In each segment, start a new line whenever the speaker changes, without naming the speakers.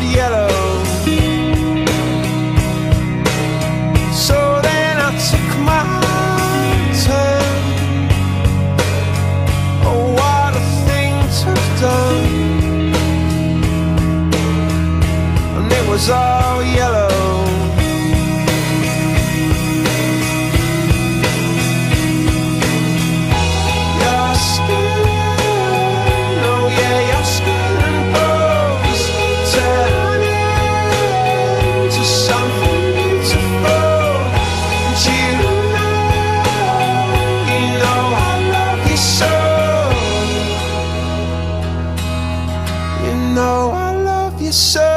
colored yellow. So then I took my turn. Oh, what a thing to have done! And it was all yellow. So.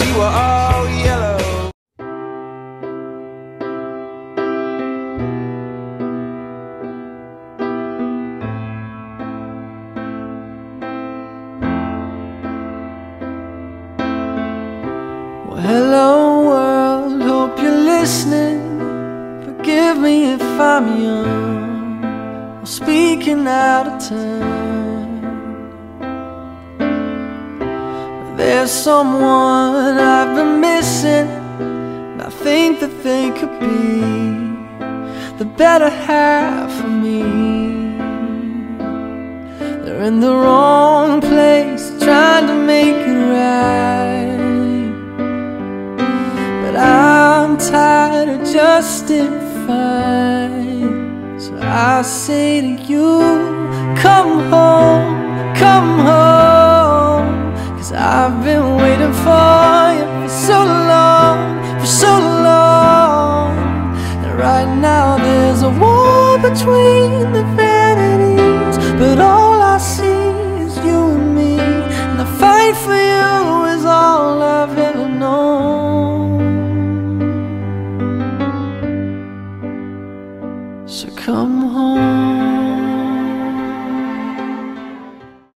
You were all yellow.
Hello world, hope you're listening. Forgive me if I'm young or speaking out of turn. There's someone I've been missing, and I think that they could be the better half of me. They're in the wrong place, trying to make it right. But I'm tired of justifying. So I say to you, come home, come home. Right now there's a war between the vanities But all I see is you and me And the fight for you is all I've ever known. So come home.